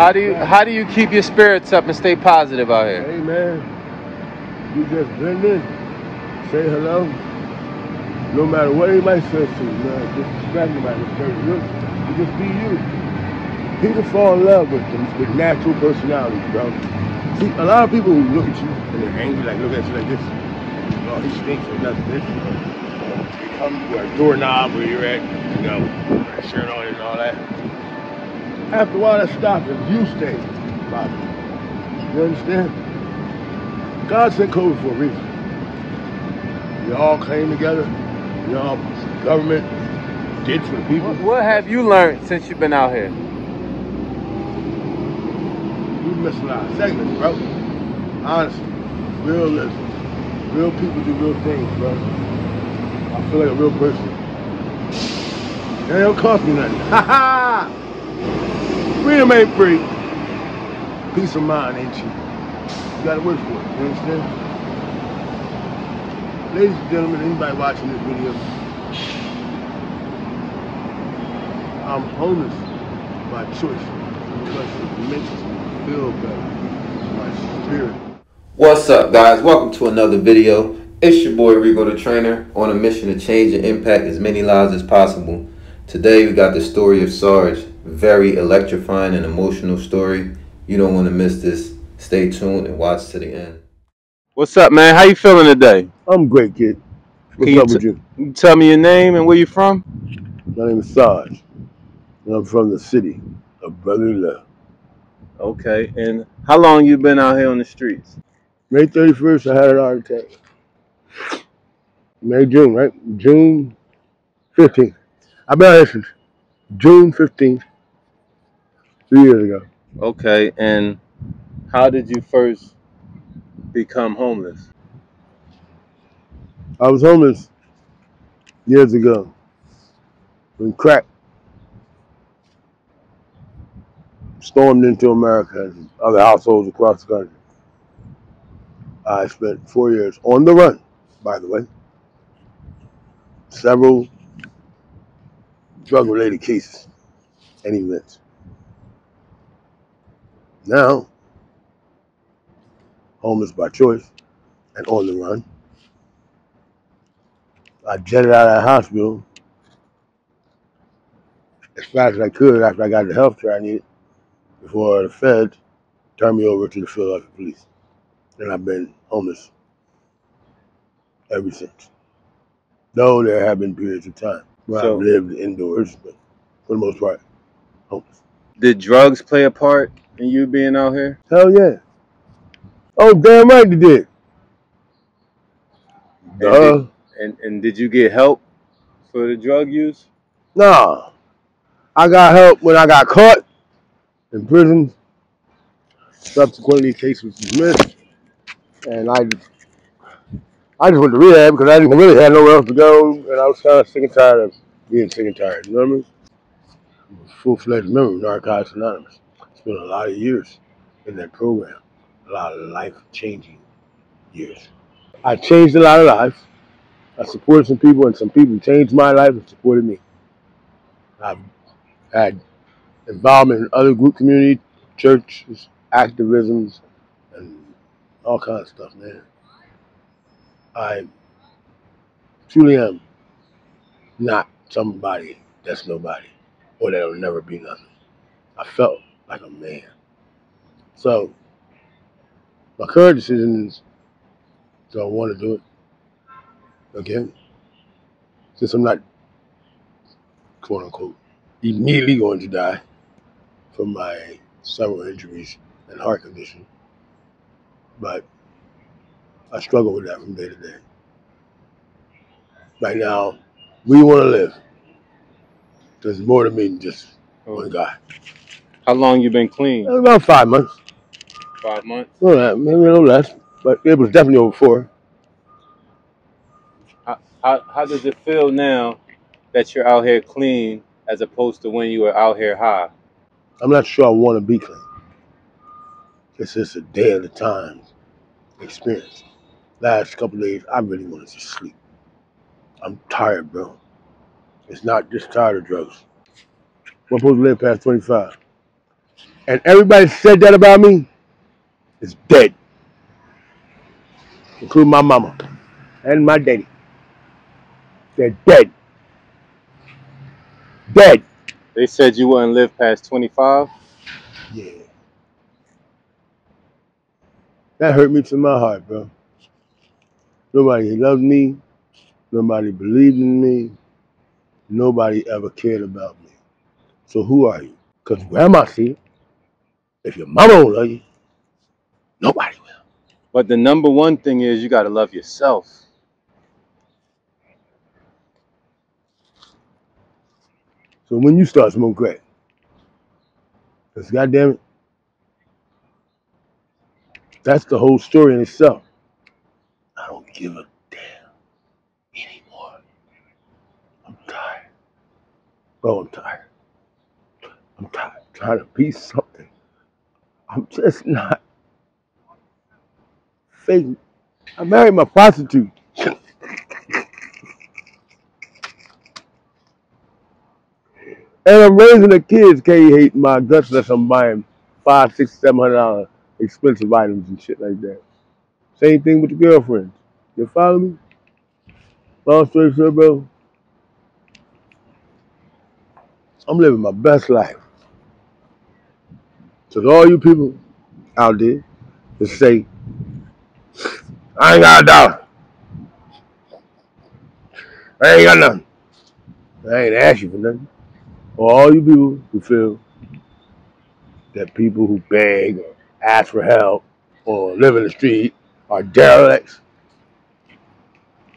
How do you how do you keep your spirits up and stay positive out here? Hey man, you just blend in, say hello. No matter what anybody says to you, man, disrespect nobody, you. Just be you. People fall in love with them with natural personalities, bro. See, a lot of people look at you and they're angry, like look at you like this. Oh, he stinks or nothing. This, you know. Come to a doorknob where you're at, you know, shirt on and all that. After a while, that stops if you stay positive. You understand? God sent COVID for a reason. We all came together. We all government did for the people. What, have you learned since you've been out here? We missed a lot of segments, bro. Honestly, realism. Real people do real things, bro. I feel like a real person. It don't cost me nothing. Ha ha! Freedom ain't free. Peace of mind ain't cheap. You gotta work for it. You understand? Ladies and gentlemen, anybody watching this video, I'm homeless by choice because it makes me feel better. My spirit. What's up, guys? Welcome to another video. It's your boy Reko the Trainer on a mission to change and impact as many lives as possible. Today we got the story of Sarge. Very electrifying and emotional story. You don't want to miss this. Stay tuned and watch to the end. What's up, man? How you feeling today? I'm great, kid. What's Can up with you? You tell me your name and where you from? My name is Sarge, and I'm from the city of Brotherly Love. Okay. And how long you been out here on the streets? May 31st, I had an heart attack. May, June, right? June 15th. I've been out here since June 15th, three years ago. Okay. And how did you first become homeless? I was homeless years ago when crack stormed into America and other households across the country. I spent four years on the run, by the way. Several drug related cases and events. Now, homeless by choice and on the run. I jetted out of the hospital as fast as I could after I got the health care I needed before the feds turned me over to the Philadelphia police. And I've been homeless ever since. Though there have been periods of time where So- I've lived indoors, but for the most part, homeless. Did drugs play a part in you being out here? Hell yeah. Oh, damn right they did. And Duh. did, and, and did you get help for the drug use? Nah. I got help when I got caught in prison. Subsequently, the case was dismissed. And I I just went to rehab because I didn't really have nowhere else to go. And I was kind of sick and tired of being sick and tired. You know what I mean? Full fledged member of Narcotics Anonymous. Spent a lot of years in that program, a lot of life changing years. I changed a lot of lives. I supported some people, and some people changed my life and supported me. I've had involvement in other group community, churches, activisms, and all kinds of stuff, man. I truly am not somebody that's nobody or that'll never be nothing. I felt like a man. So, my current decision is do I want to do it again? Since I'm not, quote unquote, immediately going to die from my several injuries and heart condition. But I struggle with that from day to day. Right now, we want to live. There's more to me than just one oh. guy. How long you been clean? Uh, about five months. Five months. Well, that- maybe a little less, but it was definitely over four. How how does it feel now that you're out here clean as opposed to when you were out here high? I'm not sure I want to be clean. It's just a day at a time experience. Last couple days, I really wanted to sleep. I'm tired, bro. It's not just tired of drugs. We're supposed to live past 25. And everybody said that about me is dead, including my mama and my daddy. They're dead. Dead. They said you wouldn't live past 25. Yeah. That hurt me to my heart, bro. Nobody loved me. Nobody believed in me. Nobody ever cared about me. So who are you? Because grandma see. If your mama don't love you, nobody will. But the number one thing is you got to love yourself. So when you start smoking crack, because goddamn it, that's the whole story in itself. I don't give a damn anymore. I'm tired. Bro, I'm tired. I'm tired. I'm trying to be something. I'm just not faking. I married my prostitute. And I'm raising the kids can't hate my guts unless I'm buying five, six, seven hundred dollar expensive items and shit like that. Same thing with the girlfriends. You follow me? Long story short, bro. I'm living my best life. To all you people out there that say, I ain't got a dollar. I ain't got nothing. I ain't ask you for nothing. Or all you people who feel that people who beg or ask for help or live in the street are derelicts.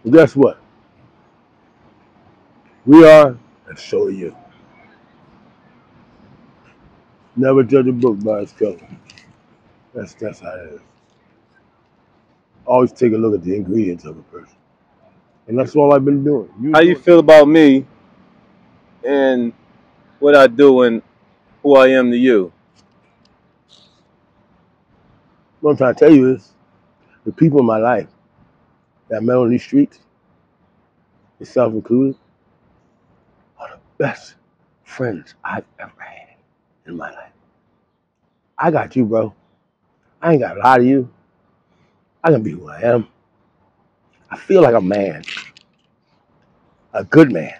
Well, guess what? We are, and so are you. Never judge a book by its cover. That's that's how it is. Always take a look at the ingredients of a person. And that's all I've been doing. How you feel about me and what I do and who I am to you? What I'm trying to tell you is the people in my life that I met on these streets, yourself included, are the best friends I've ever had in my life. I got you, bro. I ain't got to lie to you. I can be who I am. I feel like a man, a good man,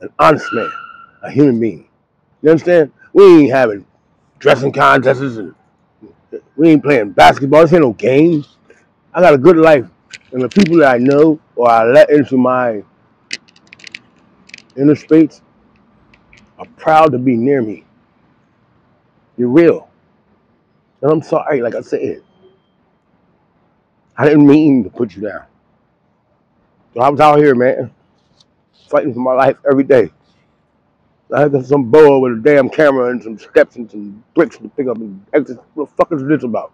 an honest man, a human being. You understand? We ain't having dressing contests and we ain't playing basketball. This ain't no games. I got a good life. And the people that I know or I let into my inner space are proud to be near me. You're real. And I'm sorry, like I said. I didn't mean to put you down. So I was out here, man, fighting for my life every day. I had some boa with a damn camera and some steps and some bricks to pick up and exit. What the fuck is this about?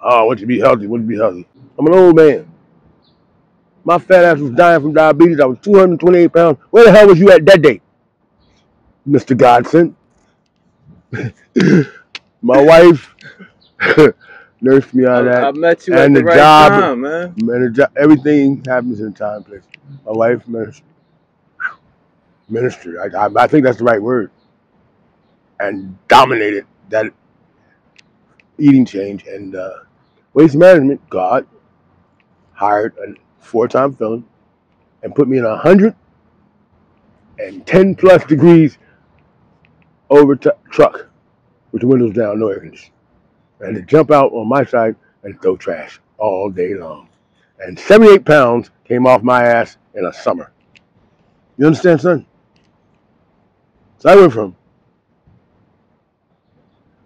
Oh, what you be healthy? What you be healthy? I'm an old man. My fat ass was dying from diabetes. I was 228 pounds. Where the hell was you at that day, Mr. Godson? My wife nursed me on that. I, met you And at the, the right job- time, man. It jo- everything happens in time and place. My wife ministered. Ministry. I, I, I think that's the right word. And dominated that eating change and uh, waste management. God hired a four-time felon and put me in a hundred and ten plus degrees over truck with the windows down, no air conditioning, and to jump out on my side and throw trash all day long and 78 pounds came off my ass in a summer. You understand, son? So I went from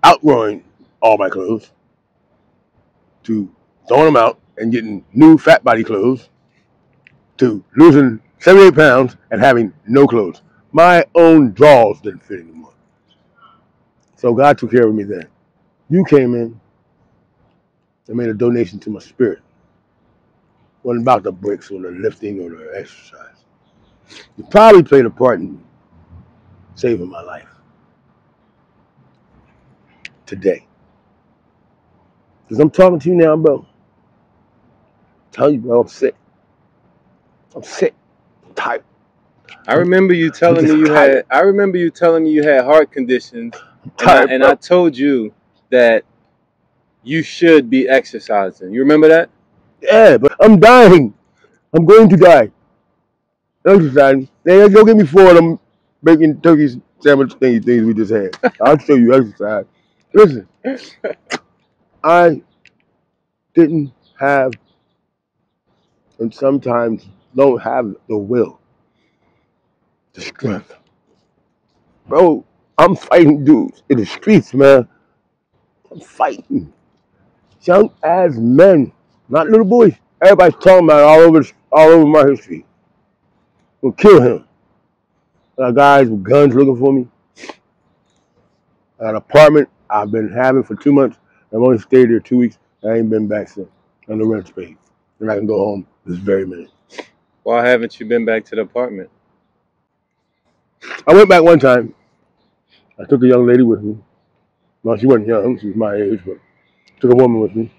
outgrowing all my clothes to throwing them out and getting new fat body clothes to losing 78 pounds and having no clothes. My own drawers didn't fit anymore. So God took care of me then. You came in and made a donation to my spirit wasn't about the bricks or the lifting or the exercise. You probably played a part in saving my life today. Because I'm talking to you now, bro. Tell you, bro, I'm sick. I'm sick. I'm tired. I remember you telling me you tired. had. I remember you telling me you had heart conditions, And I, and. I told you that you should be exercising. You remember that? Yeah, but I'm dying. I'm going to die. Exercising. Hey, go get me four of them bacon turkey sandwich thingy things we just had. I'll show you exercise. Listen, I didn't have and sometimes don't have the will, the strength. Bro, I'm fighting dudes in the streets, man. I'm fighting. Young ass men, not little boys. Everybody's talking about it all over all over my history. We'll kill him. I got guys with guns looking for me. I got an apartment I've been having for two months. I've only stayed there two weeks. I ain't been back since. And the rent's paid. And I can go home this very minute. Why haven't you been back to the apartment? I went back one time. I took a young lady with me. No, she wasn't young. She was my age, but took a woman with me.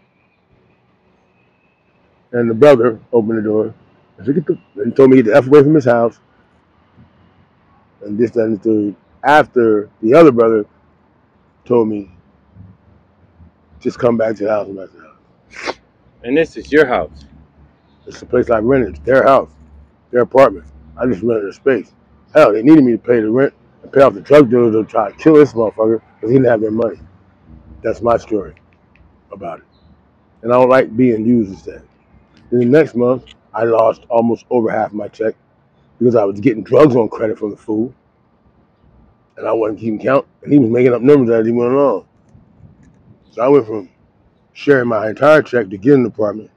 And the brother opened the door. I said, get the, and told me to get the F away from his house. And this, that, and the third. After the other brother told me, just come back to the house. I'm back to the house. And this is your house. It's the place I rented. Their house, their apartment. I just rented a space. Hell, they needed me to pay the rent and pay off the drug dealer to try to kill this motherfucker because he didn't have their money. That's my story about it. And I don't like being used as that. Then the next month, I lost almost over half my check because I was getting drugs on credit from the fool. And I wasn't keeping count. And he was making up numbers as he went along. So I went from sharing my entire check to get an apartment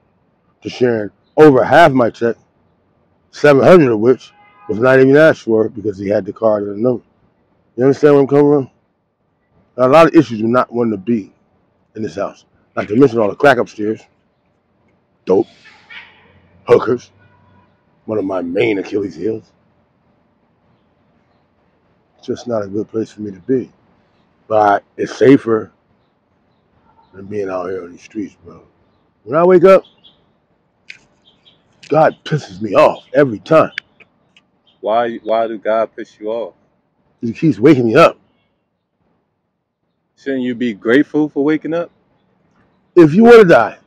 to sharing over half my check, 700 of which was not even asked for because he had the card and the number. You understand where I'm coming from? A lot of issues do not want to be in this house. Not to mention all the crack upstairs, dope, hookers, one of my main Achilles heels. It's just not a good place for me to be. But it's safer than being out here on these streets, bro. When I wake up, God pisses me off every time. Why why do God piss you off? He keeps waking me up. Shouldn't you be grateful for waking up? If you want to die,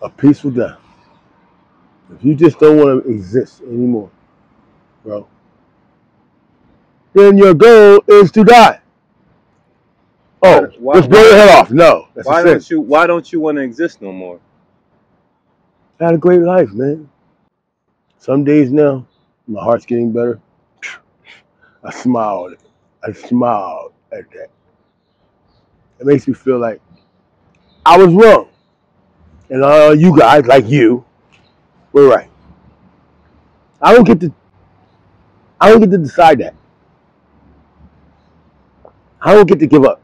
a peaceful death. If you just don't want to exist anymore, bro, then your goal is to die. Oh, Why- let's blow your head off. No, that's Why don't you why don't you want to exist no more? I had a great life, man. Some days now, my heart's getting better. I smiled. I smiled at that. It makes me feel like I was wrong. And all you guys, like you, were right. I don't get to I don't get to decide that. I don't get to give up.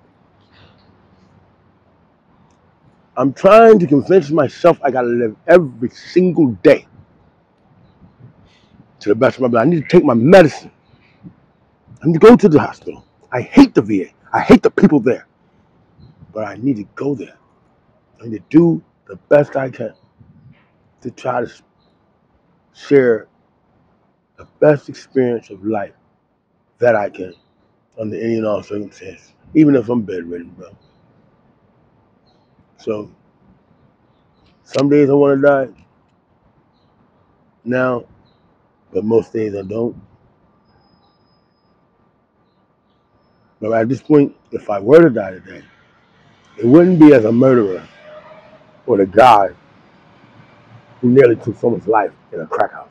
I'm trying to convince myself I gotta live every single day to the best of my ability. I need to take my medicine. Need to go to the hospital. I hate the VA. I hate the people there. But I need to go there. I need to do the best I can to try to share the best experience of life that I can under any and all circumstances, even if I'm bedridden, bro. So some days I want to die now, but most days I don't. But at this point, if I were to die today, it wouldn't be as a murderer or the guy who nearly took someone's life in a crack house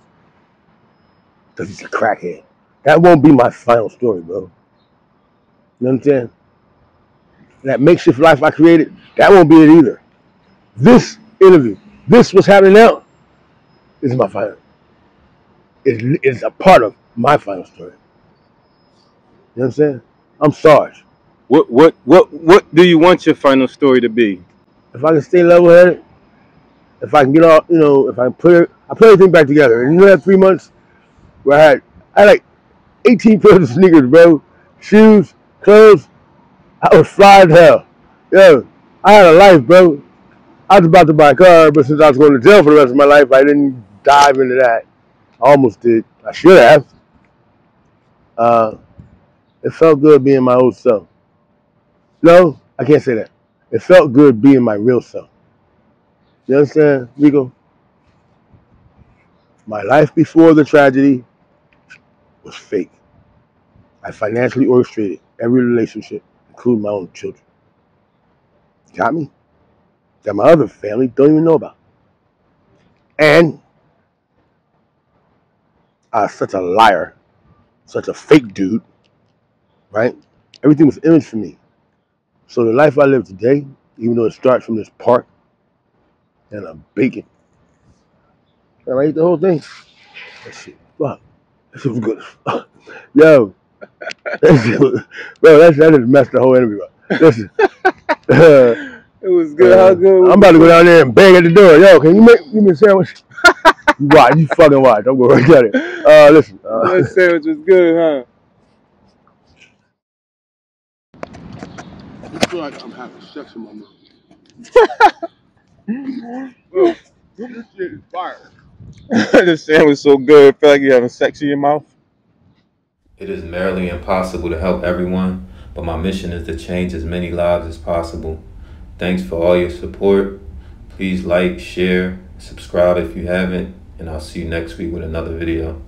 because he's a crackhead. That won't be my final story, bro. You understand? That makeshift life I created, that won't be it either. This interview, this what's happening now, is my final. Is is a part of my final story. You know what I'm Sarge. What what what what do you want your final story to be? If I can stay level headed, if I can get all, you know, if I can put it, I put everything back together. And you know that three months where I had, I had like 18 pairs of sneakers, bro, shoes, clothes. I was flying hell. Yo, I had a life, bro. I was about to buy a car, but since I was going to jail for the rest of my life, I didn't dive into that. I almost did. I should have. Uh, It felt good being my old self. No, I can't say that. It felt good being my real self. You understand, Reko? My life before the tragedy was fake. I financially orchestrated every relationship, including my own children. Got me? That my other family don't even know about. And I was such a liar, such a fake dude, right? Everything was image for me. So the life I live today, even though it starts from this park and I'm baking, and I ate the whole thing. That shit, fuck. That shit was good. Yo, that shit was, bro, that, that just messed the whole interview up. Listen, It was good. How good? was I'm about to go down there and bang at the door. Yo, can you make give me a sandwich? you watch, you fucking watch. I'm going right down there. Uh, listen, uh, That sandwich was good, I feel like I'm having sex in my mouth. Bro, this shit is fire. huh? the sandwich so good. I Feel like you're having sex in your mouth. It is merely impossible to help everyone, but my mission is to change as many lives as possible. Thanks for all your support. Please like, share, subscribe if you haven't, and I'll see you next week with another video.